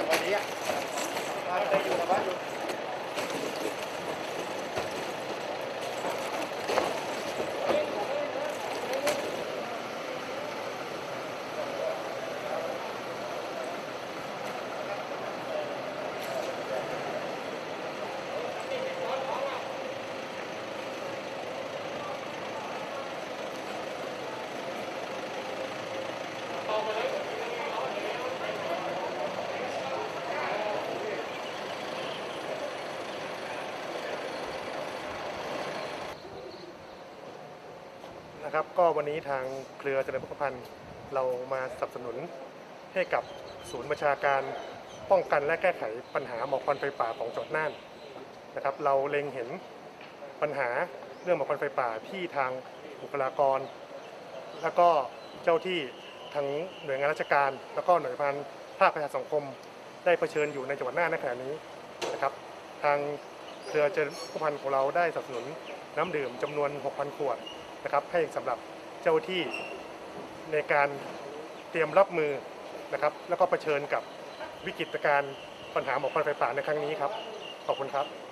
จะวันนี้อะน่าจะได้อยู่นะบ้าน นะครับ ก็วันนี้ทางเครือเจริญพกพันธ์เรามาสนับสนุนให้กับศูนย์ประชาการป้องกันและแก้ไขปัญหาหมอกควันไฟป่าของจังหวัดน่านนะครับ เราเล็งเห็นปัญหาเรื่องหมอกควันไฟป่าที่ทางบุคลากร แล้วก็เจ้าที่ทั้งหน่วยงานราชการ แล้วก็หน่วยงานภาคประชาสังคม ได้เผชิญอยู่ในจังหวัดน่านในขณะนี้นะครับ ทางเครือเจริญพกพันธ์ของเราได้สนับสนุนน้ำดื่มจำนวน 6,000 ขวด นะครับให้สำหรับเจ้าที่ในการเตรียมรับมือนะครับ แล้วก็เผชิญกับวิกฤตการณ์ปัญหาหมอกควันไฟป่าในครั้งนี้ครับ ขอบคุณครับ